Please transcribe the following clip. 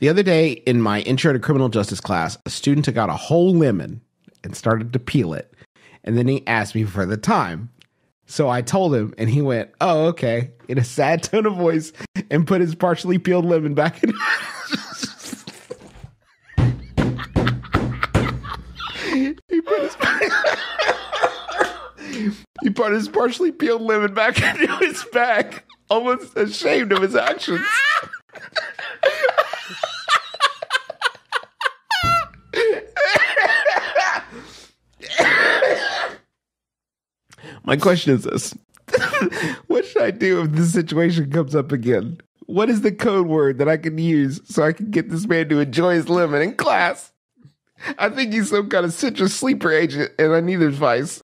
The other day in my intro to criminal justice class, a student took out a whole lemon and started to peel it. And then he asked me for the time. So I told him, and he went, Oh, okay, in a sad tone of voice, and put his partially peeled lemon back in. he put his. he put his partially peeled lemon back into his bag, almost ashamed of his actions. My question is this What should I do if this situation comes up again? What is the code word that I can use so I can get this man to enjoy his lemon in class? I think he's some kind of citrus sleeper agent, and I need advice.